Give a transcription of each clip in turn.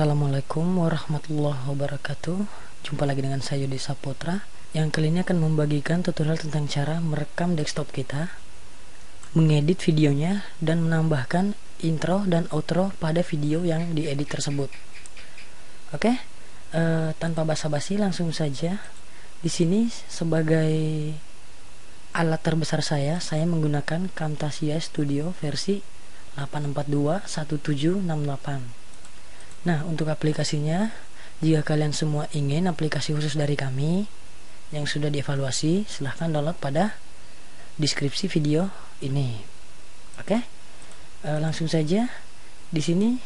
Assalamualaikum warahmatullahi wabarakatuh. Jumpa lagi dengan saya Yudi Saputra Yang kali ini akan membagikan tutorial tentang cara merekam desktop kita Mengedit videonya dan menambahkan intro dan outro pada video yang diedit tersebut. Oke, uh, tanpa basa-basi langsung saja. Di sini sebagai alat terbesar saya, saya menggunakan Camtasia Studio versi 8421768 Nah, untuk aplikasinya, jika kalian semua ingin aplikasi khusus dari kami yang sudah dievaluasi, silahkan download pada deskripsi video ini. Oke, e, langsung saja di sini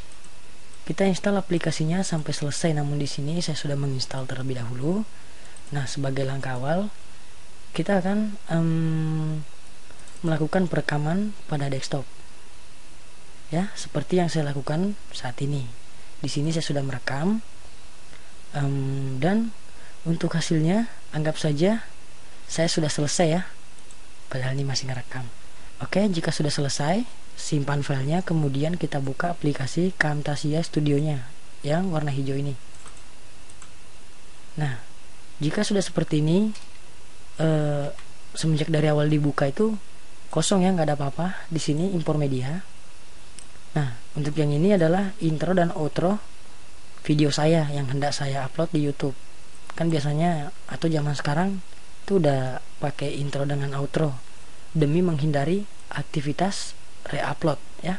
kita install aplikasinya sampai selesai. Namun di sini saya sudah menginstal terlebih dahulu. Nah, sebagai langkah awal, kita akan um, melakukan perekaman pada desktop. Ya, seperti yang saya lakukan saat ini di sini saya sudah merekam. Um, dan untuk hasilnya anggap saja saya sudah selesai ya. Padahal ini masih ngerekam. Oke jika sudah selesai simpan filenya kemudian kita buka aplikasi Camtasia Studionya yang warna hijau ini. Nah jika sudah seperti ini eh, semenjak dari awal dibuka itu kosong ya nggak ada apa-apa. Di sini impor media untuk yang ini adalah intro dan outro video saya yang hendak saya upload di YouTube. Kan biasanya atau zaman sekarang itu udah pakai intro dengan outro demi menghindari aktivitas re-upload ya.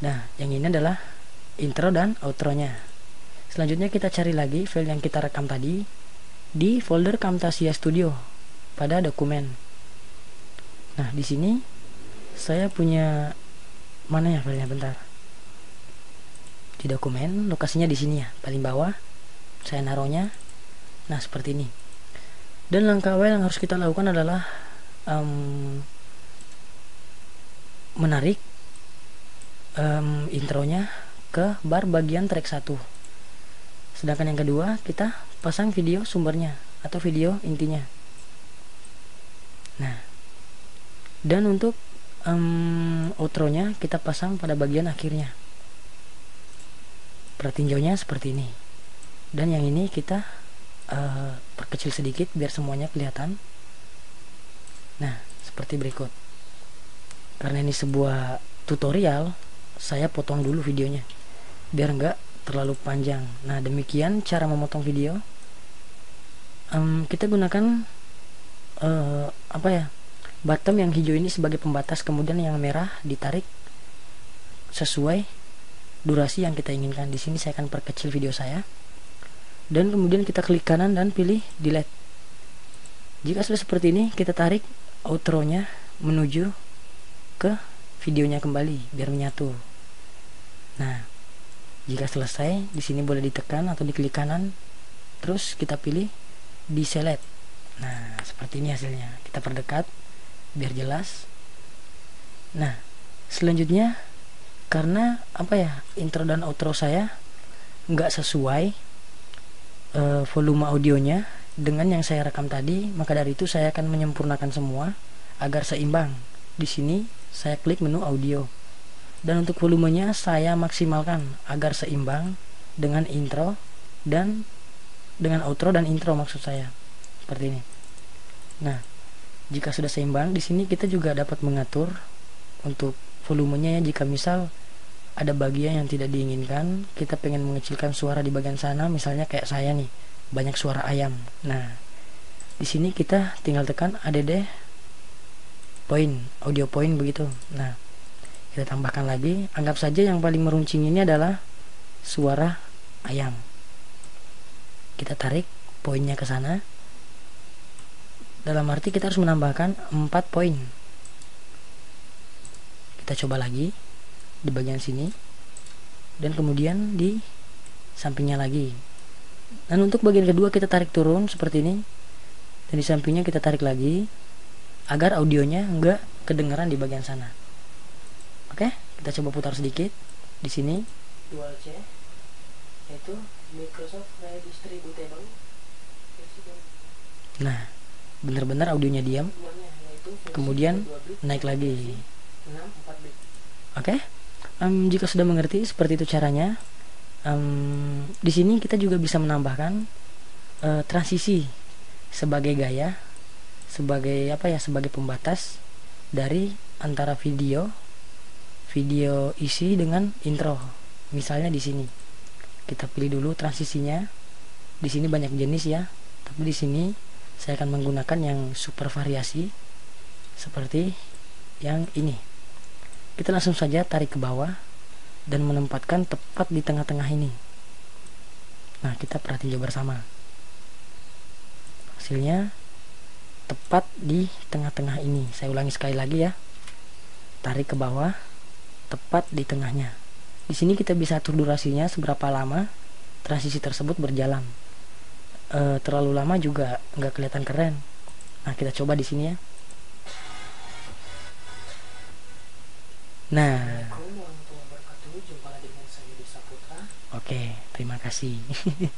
Nah, yang ini adalah intro dan outro-nya. Selanjutnya kita cari lagi file yang kita rekam tadi di folder Camtasia Studio pada dokumen. Nah, di sini saya punya mana ya filenya? Bentar. Di dokumen lokasinya di sini ya. Paling bawah saya naruhnya. Nah seperti ini. Dan langkah awal yang harus kita lakukan adalah um, menarik um, intronya ke bar bagian track 1 sedangkan yang kedua kita pasang video sumbernya atau video intinya. Nah dan untuk um, outro-nya kita pasang pada bagian akhirnya. Pertinjaunya seperti ini. Dan yang ini kita uh, perkecil sedikit biar semuanya kelihatan. Nah seperti berikut. Karena ini sebuah tutorial saya potong dulu videonya. Biar enggak terlalu panjang. Nah demikian cara memotong video. Um, kita gunakan uh, apa ya bottom yang hijau ini sebagai pembatas kemudian yang merah ditarik sesuai durasi yang kita inginkan. Di sini saya akan perkecil video saya. Dan kemudian kita klik kanan dan pilih delete. Jika sudah seperti ini kita tarik outro nya menuju ke videonya kembali biar menyatu. Nah jika selesai di sini boleh ditekan atau diklik kanan. Terus kita pilih di select nah seperti ini hasilnya. Kita perdekat biar jelas. Nah selanjutnya karena apa ya intro dan outro saya nggak sesuai uh, volume audionya dengan yang saya rekam tadi maka dari itu saya akan menyempurnakan semua agar seimbang. Di sini saya klik menu audio. Dan untuk volumenya saya maksimalkan agar seimbang dengan intro dan dengan outro dan intro maksud saya. Seperti ini. Nah jika sudah seimbang di sini kita juga dapat mengatur untuk volumenya ya. Jika misal ada bagian yang tidak diinginkan kita pengen mengecilkan suara di bagian sana misalnya kayak saya nih banyak suara ayam. Nah di sini kita tinggal tekan add point audio point begitu. Nah kita tambahkan lagi. Anggap saja yang paling meruncing ini adalah suara ayam. Kita tarik poinnya ke sana dalam arti kita harus menambahkan 4 poin. Kita coba lagi di bagian sini dan kemudian di sampingnya lagi. Dan untuk bagian kedua kita tarik turun seperti ini dan di sampingnya kita tarik lagi agar audionya enggak kedengaran di bagian sana. Oke kita coba putar sedikit di sini. Dual C yaitu Microsoft Redistributable nah benar-benar audionya diam kemudian naik lagi. Oke? Okay? um, jika sudah mengerti seperti itu caranya um, di sini kita juga bisa menambahkan uh, transisi sebagai gaya sebagai apa ya sebagai pembatas dari antara video video isi dengan intro. Misalnya di sini kita pilih dulu transisinya. Di sini banyak jenis ya tapi di sini saya akan menggunakan yang super variasi seperti yang ini. Kita langsung saja tarik ke bawah dan menempatkan tepat di tengah-tengah ini. Nah kita perhatiin juga bersama. Hasilnya tepat di tengah-tengah ini. Saya ulangi sekali lagi ya. Tarik ke bawah tepat di tengahnya. Di sini kita bisa atur durasinya seberapa lama transisi tersebut berjalan e, terlalu lama juga nggak kelihatan keren. Nah kita coba di sini ya. Nah. Oke terima kasih.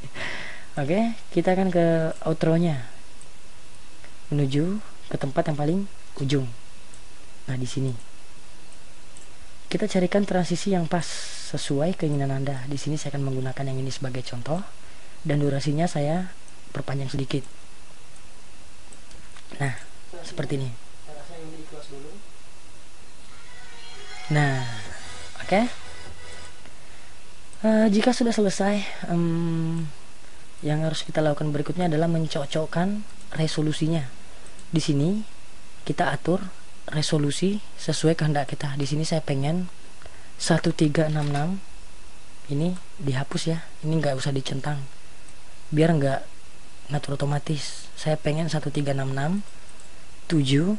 Oke kita akan ke outro nya menuju ke tempat yang paling ujung. Nah, di sini. Kita carikan transisi yang pas sesuai keinginan Anda. Di sini saya akan menggunakan yang ini sebagai contoh. Dan durasinya saya perpanjang sedikit. Nah, seperti ini. Nah, oke. Okay. Uh, eh, jika sudah selesai, um, yang harus kita lakukan berikutnya adalah mencocokkan resolusinya di sini kita atur resolusi sesuai kehendak kita di sini saya pengen 1366 ini dihapus ya ini nggak usah dicentang biar nggak ngatur otomatis saya pengen 1366 7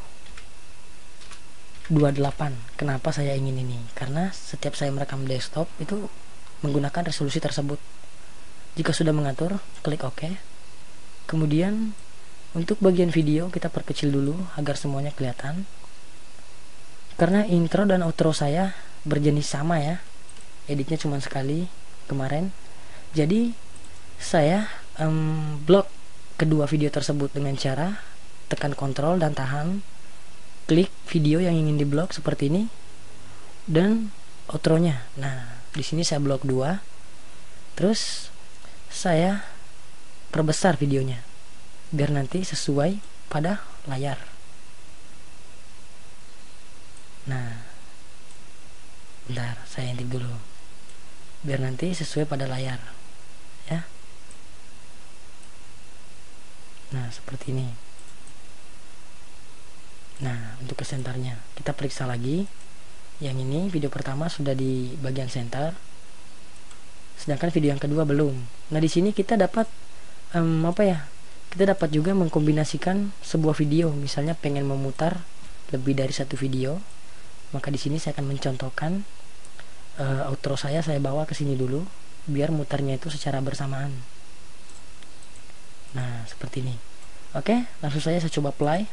28 kenapa saya ingin ini karena setiap saya merekam desktop itu menggunakan resolusi tersebut jika sudah mengatur klik OK kemudian untuk bagian video kita perkecil dulu agar semuanya kelihatan. Karena intro dan outro saya berjenis sama ya. Editnya cuma sekali kemarin. Jadi saya um, blok kedua video tersebut dengan cara tekan kontrol dan tahan klik video yang ingin diblok seperti ini dan outronya. Nah, di sini saya blok dua. Terus saya perbesar videonya biar nanti sesuai pada layar nah bentar saya intip dulu biar nanti sesuai pada layar ya nah seperti ini. Nah untuk ke senternya kita periksa lagi. Yang ini video pertama sudah di bagian center. Sedangkan video yang kedua belum. Nah di sini kita dapat um, apa ya kita dapat juga mengkombinasikan sebuah video. Misalnya pengen memutar lebih dari satu video maka di sini saya akan mencontohkan uh, outro saya saya bawa ke sini dulu biar mutarnya itu secara bersamaan nah seperti ini. Oke langsung saja saya coba play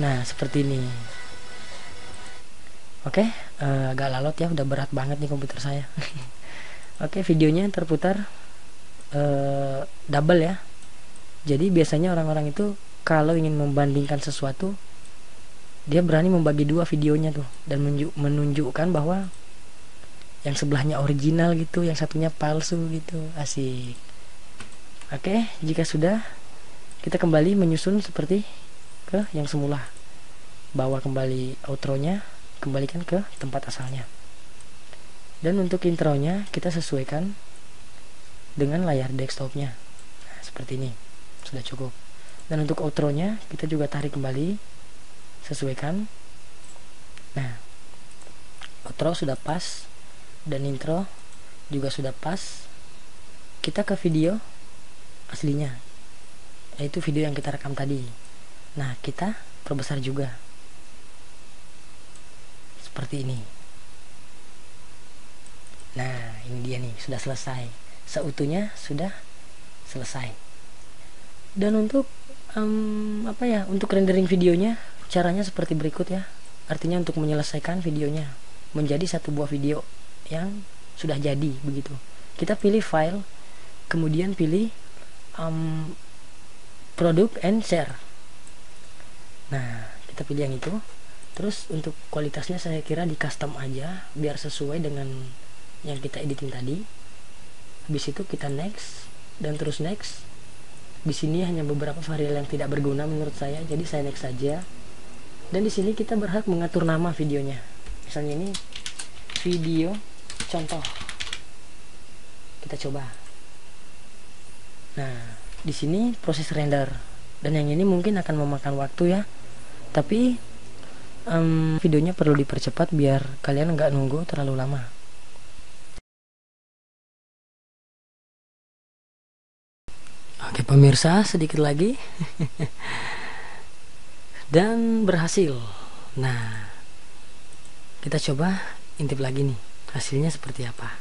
nah seperti ini. Oke uh, agak lalot ya udah berat banget nih komputer saya. Oke videonya terputar uh, double ya. Jadi biasanya orang-orang itu kalau ingin membandingkan sesuatu dia berani membagi dua videonya tuh dan menunjukkan bahwa yang sebelahnya original gitu yang satunya palsu gitu. Asik. Oke jika sudah kita kembali menyusun seperti ke yang semula. Bawa kembali outronya kembalikan ke tempat asalnya. Dan untuk intronya kita sesuaikan dengan layar desktopnya. Nah, seperti ini. Sudah cukup. Dan untuk outro-nya kita juga tarik kembali sesuaikan. Nah outro sudah pas dan intro juga sudah pas. Kita ke video aslinya. Yaitu video yang kita rekam tadi. Nah kita perbesar juga. Seperti ini. Nah ini dia nih sudah selesai. Seutuhnya sudah selesai. Dan untuk um, apa ya untuk rendering videonya caranya seperti berikut ya. Artinya untuk menyelesaikan videonya. Menjadi satu buah video yang sudah jadi begitu. Kita pilih file kemudian pilih um, produk and share. Nah kita pilih yang itu. Terus untuk kualitasnya saya kira di custom aja biar sesuai dengan yang kita editing tadi. Habis itu kita next dan terus next. Di sini hanya beberapa variabel yang tidak berguna menurut saya jadi saya next saja. Dan di sini kita berhak mengatur nama videonya. Misalnya ini video contoh. Kita coba. Nah di sini proses render. Dan yang ini mungkin akan memakan waktu ya. Tapi um, videonya perlu dipercepat biar kalian nggak nunggu terlalu lama. Oke pemirsa sedikit lagi. Dan berhasil. Nah Kita coba intip lagi nih Hasilnya seperti apa?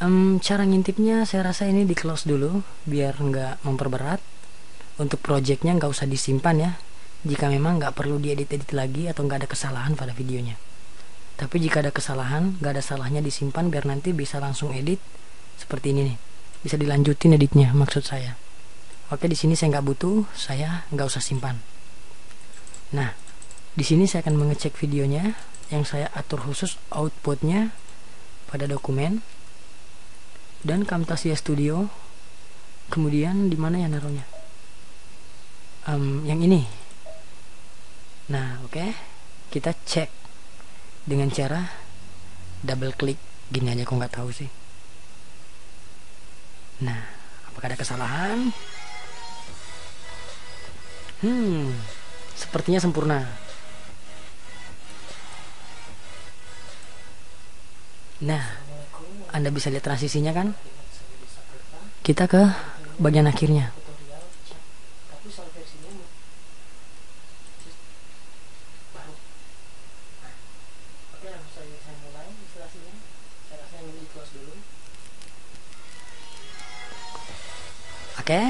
Um, Cara ngintipnya saya rasa ini di close dulu Biar nggak memperberat. Untuk projectnya nggak usah disimpan ya. Jika memang nggak perlu diedit-edit lagi Atau nggak ada kesalahan pada videonya. Tapi jika ada kesalahan nggak ada salahnya disimpan Biar nanti bisa langsung edit Seperti ini nih. Bisa dilanjutin editnya maksud saya. Oke di sini saya nggak butuh saya nggak usah simpan. Nah di sini saya akan mengecek videonya yang saya atur khusus outputnya pada dokumen dan Camtasia Studio kemudian di mana ya naruhnya um, yang ini nah oke okay. kita cek dengan cara double klik gini aja kok nggak tahu sih Nah, apakah ada kesalahan? Hmm, sepertinya sempurna. Nah, Anda bisa lihat transisinya kan? Kita ke bagian akhirnya. Oke.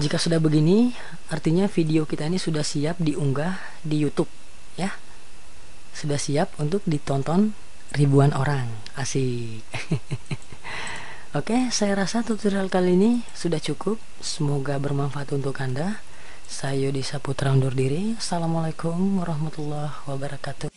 Jika sudah begini, artinya video kita ini sudah siap diunggah di YouTube, ya. Sudah siap untuk ditonton ribuan orang. Asik. Oke, saya rasa tutorial kali ini sudah cukup. Semoga bermanfaat untuk Anda. Saya Yudi Saputra undur diri. Assalamualaikum warahmatullahi wabarakatuh.